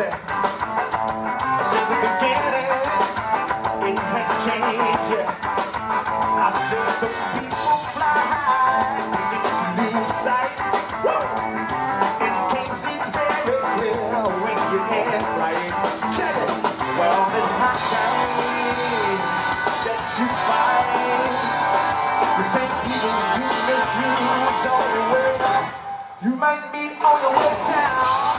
said, I the beginning, it has changed. I see some people fly high, and they just lose sight. And can't see very clear when you're in light. Check it. Well, this hot time that you find, the same people you misuse on your way back. You might meet on your way down.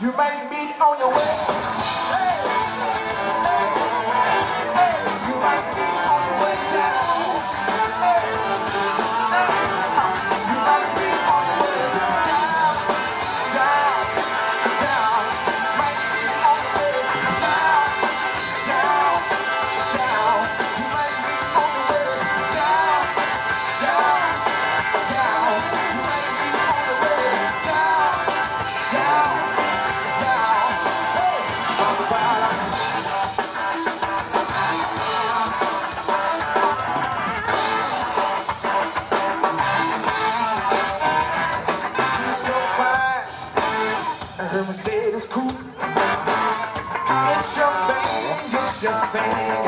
You might meet on your way. Hey, hey, hey, you might meet on your way heard her Mercedes coupe. It's your thing, it's your thing.